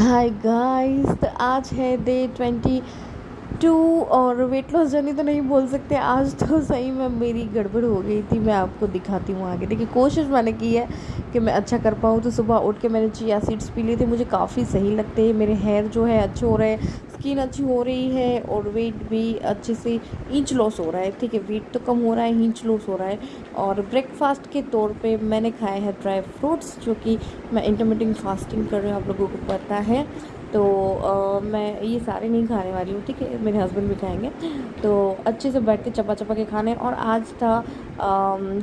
हाय guys तो आज है डे ट्वेंटी टू और वेट लॉस जर्नी तो नहीं बोल सकते। आज तो सही में मेरी गड़बड़ हो गई थी। मैं आपको दिखाती हूँ आगे। देखिए, कोशिश मैंने की है कि मैं अच्छा कर पाऊँ तो सुबह उठ के मैंने चिया सीड्स पी ली थी। मुझे काफ़ी सही लगते हैं। मेरे हेयर जो है अच्छे हो रहे हैं स्किन अच्छी हो रही है और वेट भी अच्छे से इंच लॉस हो रहा है। ठीक है वेट तो कम हो रहा है इंच लॉस हो रहा है। और ब्रेकफास्ट के तौर पे मैंने खाए हैं ड्राई फ्रूट्स जो कि मैं इंटरमीडियट फास्टिंग कर रही हूँ आप लोगों को पता है। तो आ, मैं ये सारे नहीं खाने वाली हूँ। ठीक है मेरे हस्बैंड भी खाएँगे। तो अच्छे से बैठ के चपा चपा के खाने और आज था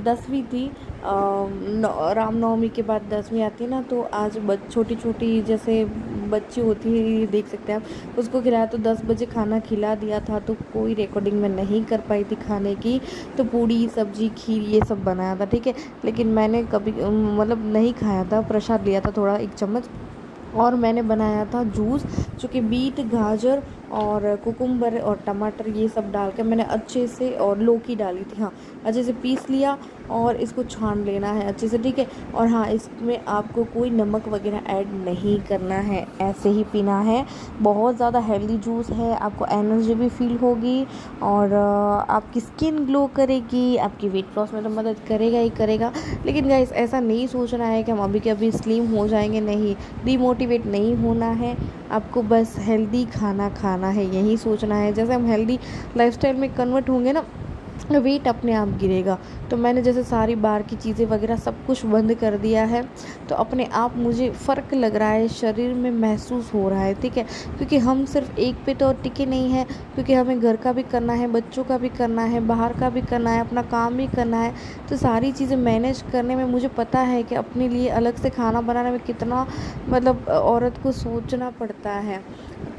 दसवीं थी। रामनवमी के बाद दसवीं आती है ना तो आज छोटी छोटी जैसे बच्ची होती है देख सकते हैं आप। उसको खिलाया तो दस बजे खाना खिला दिया था तो कोई रिकॉर्डिंग में नहीं कर पाई थी खाने की। तो पूड़ी, सब्ज़ी, खीर, ये सब बनाया था, ठीक है? लेकिन मैंने कभी मतलब नहीं खाया था, प्रसाद लिया था थोड़ा, एक चम्मच। और मैंने बनाया था जूस, जो कि बीट, गाजर और कुकुम्बर और टमाटर, ये सब डाल के मैंने अच्छे से और लौकी डाली थी। हाँ अच्छे से पीस लिया और इसको छान लेना है अच्छे से, ठीक है? और हाँ इसमें आपको कोई नमक वगैरह ऐड नहीं करना है, ऐसे ही पीना है। बहुत ज़्यादा हेल्दी जूस है, आपको एनर्जी भी फील होगी और आपकी स्किन ग्लो करेगी, आपकी वेट लॉस में तो मदद करेगा ही करेगा। लेकिन गाइस ऐसा नहीं सोचना है कि हम अभी के अभी स्लिम हो जाएँगे, नहीं। डीमोटिवेट नहीं होना है, आपको बस हेल्दी खाना खाना है, यही सोचना है। जैसे हम हेल्दी लाइफस्टाइल में कन्वर्ट होंगे ना वेट अपने आप गिरेगा। तो मैंने जैसे सारी बाहर की चीज़ें वगैरह सब कुछ बंद कर दिया है तो अपने आप मुझे फ़र्क लग रहा है, शरीर में महसूस हो रहा है, ठीक है? क्योंकि हम सिर्फ़ एक पे तो टिके नहीं हैं, क्योंकि हमें घर का भी करना है, बच्चों का भी करना है, बाहर का भी करना है, अपना काम भी करना है तो सारी चीज़ें मैनेज करने में मुझे पता है कि अपने लिए अलग से खाना बनाने में कितना मतलब औरत को सोचना पड़ता है।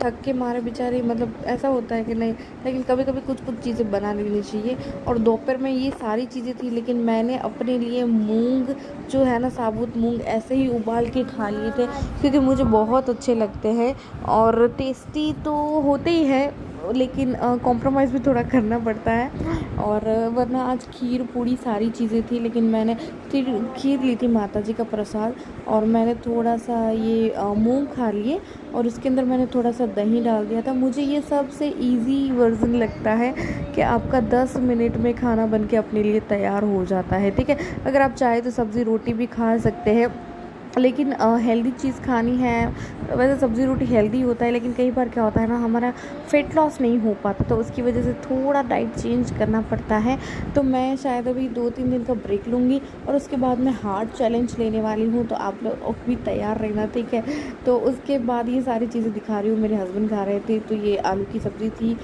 थक के मारे बेचारे मतलब ऐसा होता है कि नहीं, लेकिन कभी कभी कुछ कुछ चीज़ें बना लेनी चाहिए। और दोपहर में ये सारी चीज़ें थी, लेकिन मैंने अपने लिए मूंग जो है ना, साबुत मूंग ऐसे ही उबाल के खा लिए थे, क्योंकि मुझे बहुत अच्छे लगते हैं। और टेस्टी तो होते ही है लेकिन कॉम्प्रोमाइज़ भी थोड़ा करना पड़ता है। और वरना आज खीर पूड़ी सारी चीज़ें थी, लेकिन मैंने फिर खीर ली थी माता जी का प्रसाद और मैंने थोड़ा सा ये मूंग खा लिए और उसके अंदर मैंने थोड़ा सा दही डाल दिया था। मुझे ये सबसे इजी वर्जन लगता है कि आपका 10 मिनट में खाना बन के अपने लिए तैयार हो जाता है, ठीक है? अगर आप चाहे तो सब्ज़ी रोटी भी खा सकते हैं। लेकिन हेल्दी चीज़ खानी है, वैसे सब्ज़ी रोटी हेल्दी होता है, लेकिन कई बार क्या होता है ना, हमारा फेट लॉस नहीं हो पाता तो उसकी वजह से थोड़ा डाइट चेंज करना पड़ता है। तो मैं शायद अभी दो तीन दिन का ब्रेक लूँगी और उसके बाद मैं हार्ड चैलेंज लेने वाली हूँ तो आप लोग भी तैयार रहना, ठीक है? तो उसके बाद ये सारी चीज़ें दिखा रही हूँ, मेरे हस्बैंड खा रहे थे तो ये आलू की सब्ज़ी थी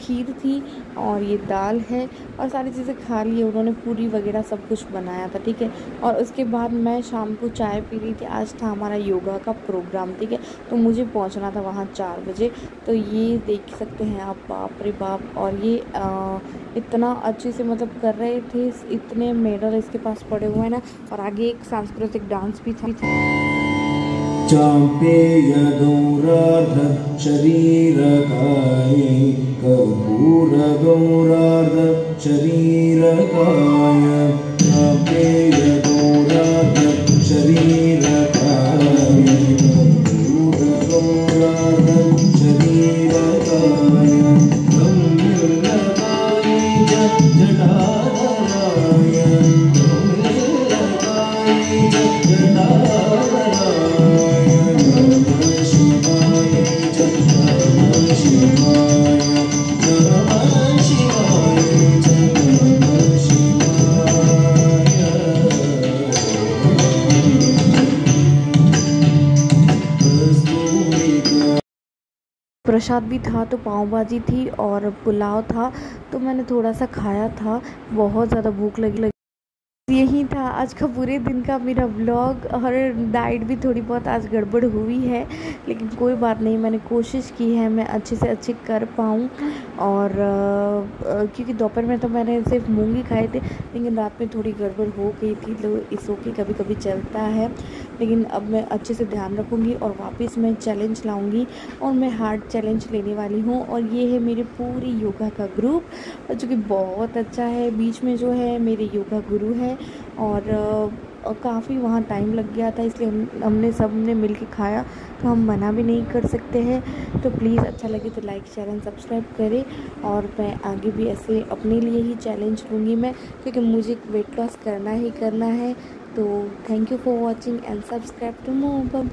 खीर थी और ये दाल है और सारी चीज़ें खा ली उन्होंने पूरी वगैरह सब कुछ बनाया था ठीक है? और उसके बाद मैं शाम को चाय पी रही थी आज था हमारा योगा का प्रोग्राम ठीक है? तो मुझे पहुँचना था वहाँ चार बजे तो ये देख सकते हैं आप बाप रे बाप और ये आ, इतना अच्छे से मतलब कर रहे थे इतने मेडल इसके पास पड़े हुए हैं ना और आगे एक सांस्कृतिक डांस भी था। चापे यदो रारीरकाये कबूरगोराधरीरकाय चापे यदो रारीरकाधत् शरीरका प्रसाद भी था तो पाव भाजी थी और पुलाव था तो मैंने थोड़ा सा खाया था। बहुत ज़्यादा भूख लगी लगी। यही था आज का पूरे दिन का मेरा व्लॉग और डाइट भी थोड़ी बहुत आज गड़बड़ हुई है, लेकिन कोई बात नहीं, मैंने कोशिश की है, मैं अच्छे से अच्छे कर पाऊँ। और क्योंकि दोपहर में तो मैंने सिर्फ़ मूँगी खाए थे, लेकिन रात में थोड़ी गड़बड़ हो गई थी तो इस ओके कभी कभी चलता है। लेकिन अब मैं अच्छे से ध्यान रखूँगी और वापस मैं चैलेंज लाऊँगी और मैं हार्ड चैलेंज लेने वाली हूँ और ये है मेरे पूरे योगा का ग्रुप जो कि बहुत अच्छा है। बीच में जो है मेरे योगा गुरु है और काफ़ी वहाँ टाइम लग गया था, इसलिए हम, हमने सबने मिल के खाया तो हम मना भी नहीं कर सकते हैं। तो प्लीज़ अच्छा लगे तो लाइक शेयर एंड सब्सक्राइब करें और मैं आगे भी ऐसे अपने लिए ही चैलेंज लूँगी मैं, क्योंकि मुझे वेट लॉस करना ही करना है। तो thank you for watching and subscribe to more